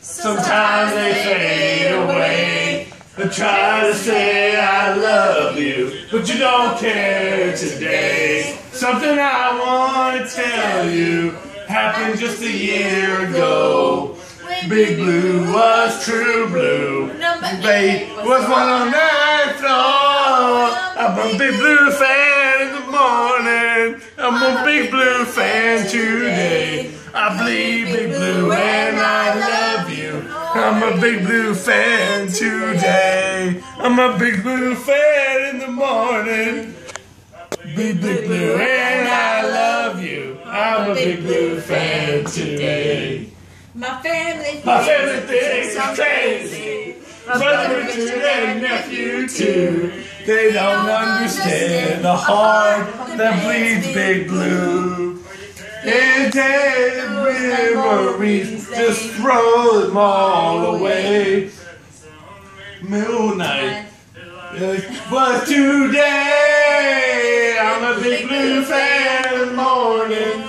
Sometimes they fade away. I try to say I love you, but you don't care today. Something I want to tell you happened just a year ago. Big Blue was true blue. Babe was one on floor. I'm a Big Blue fan in the morning. I'm a Big Blue fan today. I bleed Big Blue I'm a Big Blue fan today. I'm a Big Blue fan in the morning. Big Big Blue and I love you. I'm a Big Blue fan today. My family My family thinks I'm crazy. Brother Richard and nephew too. They don't understand the heart that bleeds Big Blue. And memories just throw them all away. Midnight. But today, I'm a big blue fan in the morning.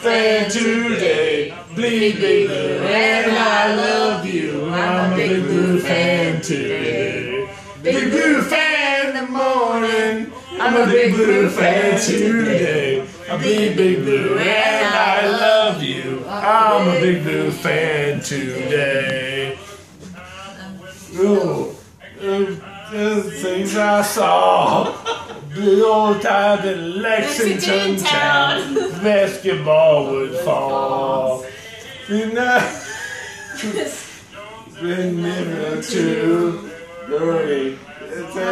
Fan today, bleed big blue, and I love you. I'm a big blue fan today. Big blue fan in the morning. I'm a big blue fan today. I bleed big blue, and I love you. I'm a big blue fan today. Ooh. The things I saw. The old times in Lexington town, basketball would fall. You know, been never too dirty.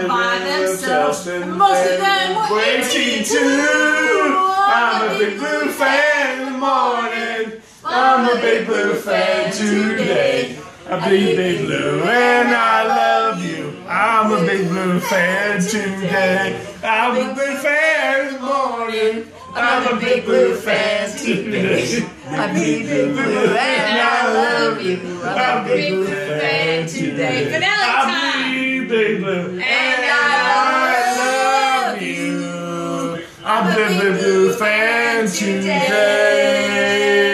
by themselves. and Most of them were waiting 82. too. I'm a big blue fan in the morning. I'm a big blue fan today. I bleed big blue and I love you. I'm a big blue fan today. I'm a big fan in the morning. I'm a big blue fan today. I bleed big blue and I love you. I'm a big blue fan today. Vanilla I time. bleed big blue And Something if you fancy today.